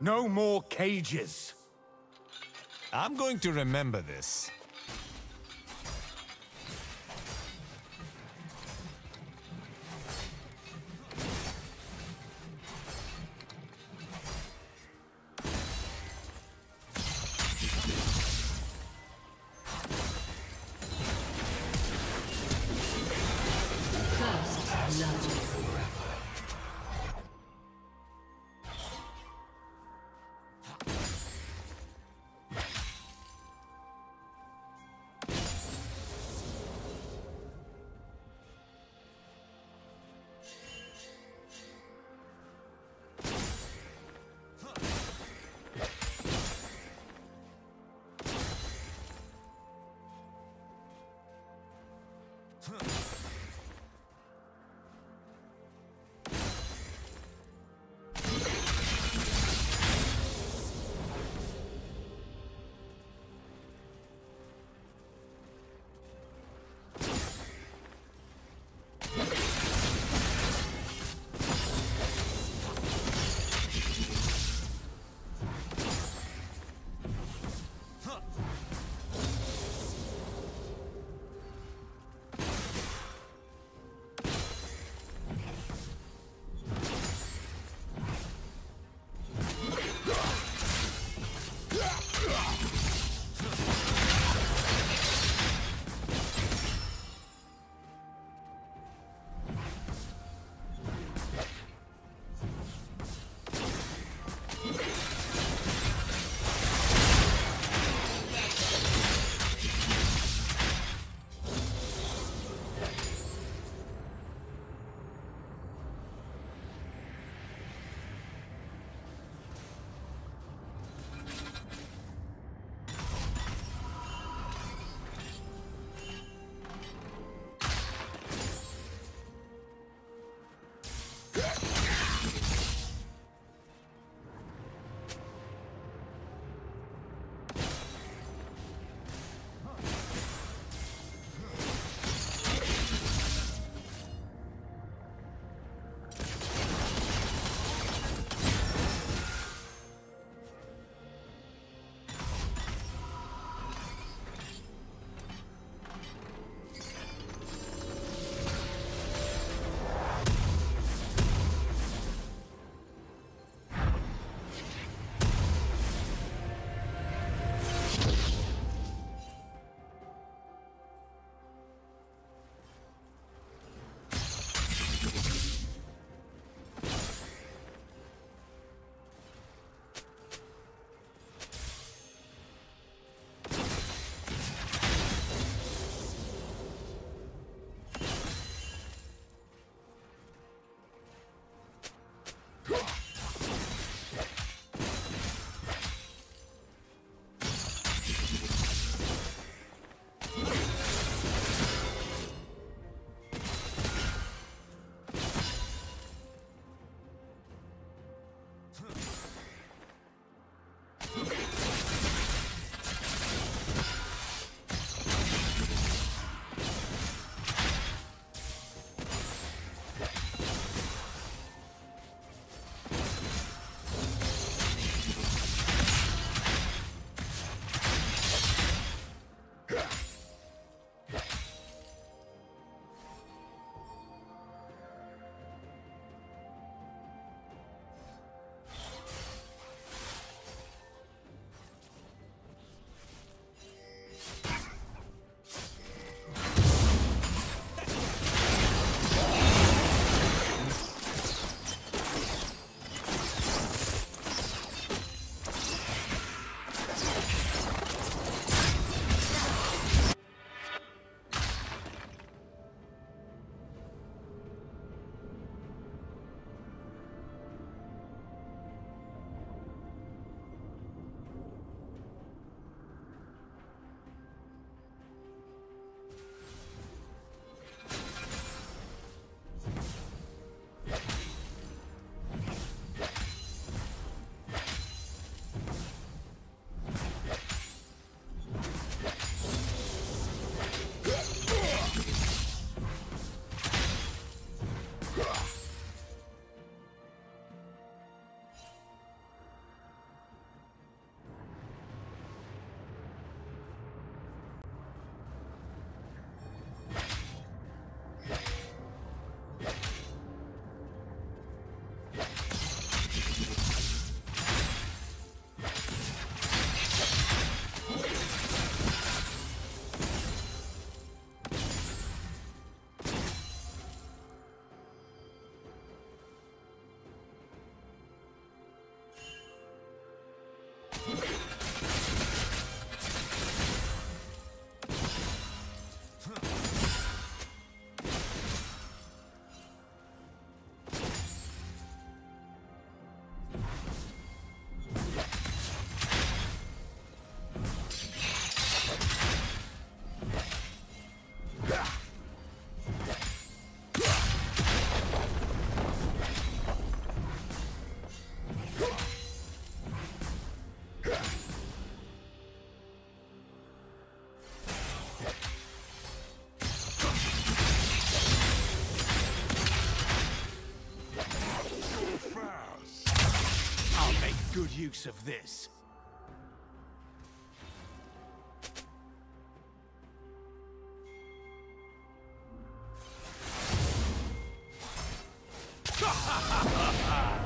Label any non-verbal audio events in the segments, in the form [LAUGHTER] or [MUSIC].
No more cages. I'm going to remember this. Huh. Use of this. [LAUGHS]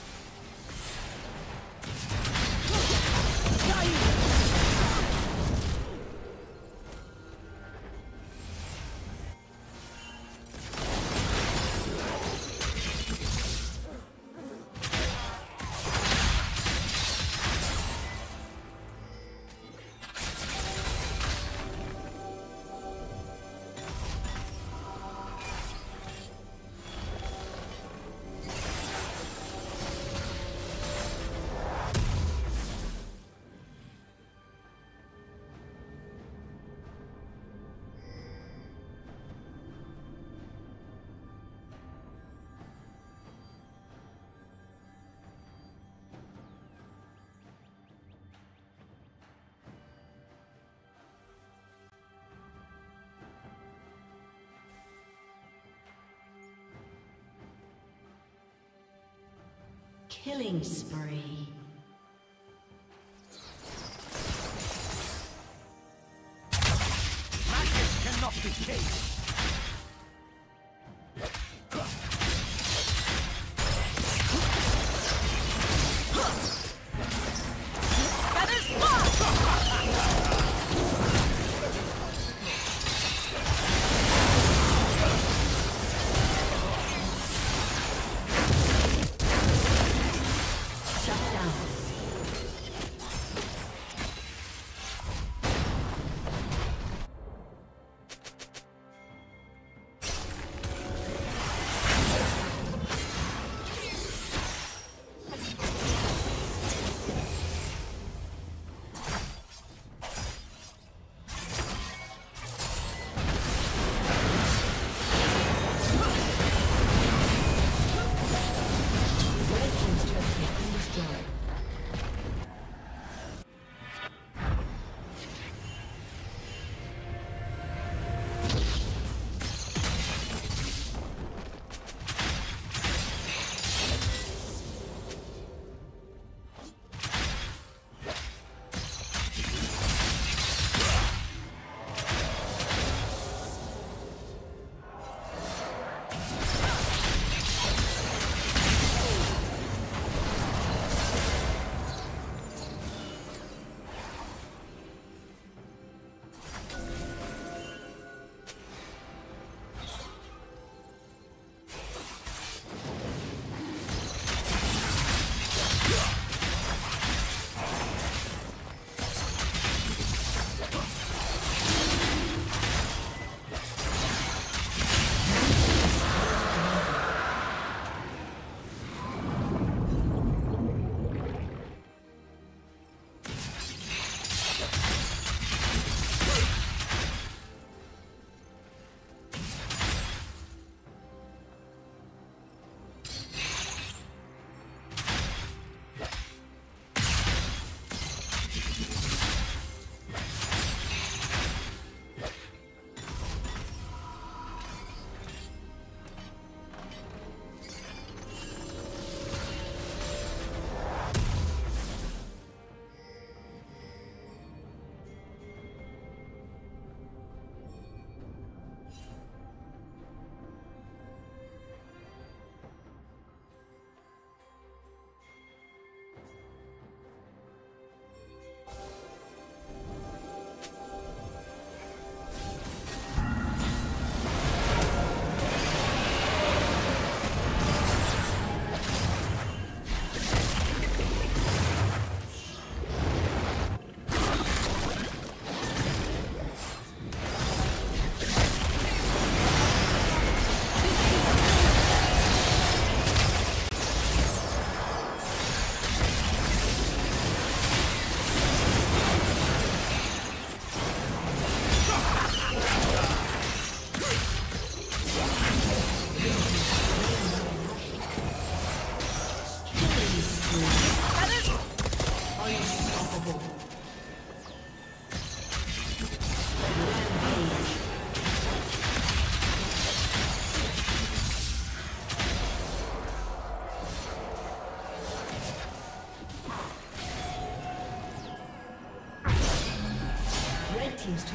Killing spree. Magic cannot be caged.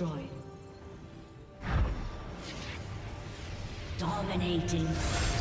Destroyed. Dominating.